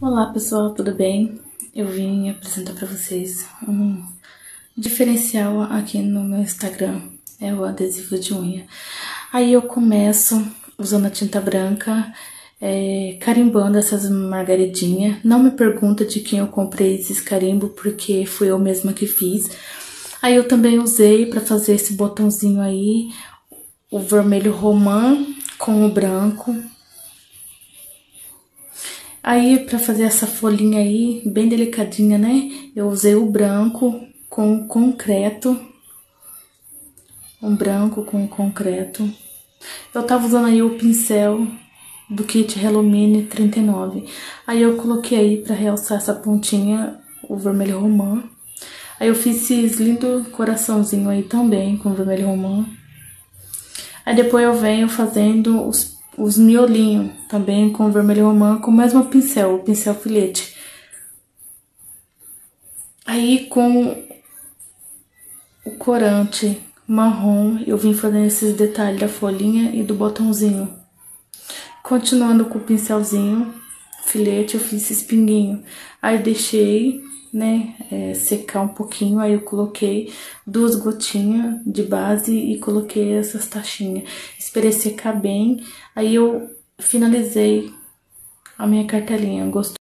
Olá pessoal, tudo bem? Eu vim apresentar para vocês um diferencial aqui no meu Instagram, é o adesivo de unha. Aí eu começo usando a tinta branca, é, carimbando essas margaridinhas. Não me pergunta de quem eu comprei esses carimbo, porque fui eu mesma que fiz. Aí eu também usei para fazer esse botãozinho aí, o vermelho romã com o branco, Aí, pra fazer essa folhinha aí, bem delicadinha, né? Eu usei o branco com concreto. Um branco com concreto. Eu tava usando aí o pincel do kit Hello Mini 39. Aí eu coloquei aí pra realçar essa pontinha o vermelho romã. Aí eu fiz esse lindo coraçãozinho aí também com vermelho romã. Aí depois eu venho fazendo os os miolinhos também com vermelho romã, com o mesmo pincel, o pincel filete. Aí com o corante marrom, eu vim fazendo esses detalhes da folhinha e do botãozinho. Continuando com o pincelzinho filete, eu fiz esse pinguinho. Aí deixei, né, é, secar um pouquinho, aí eu coloquei duas gotinhas de base e coloquei essas taxinhas. Esperei secar bem, aí eu finalizei a minha cartelinha. Gostou?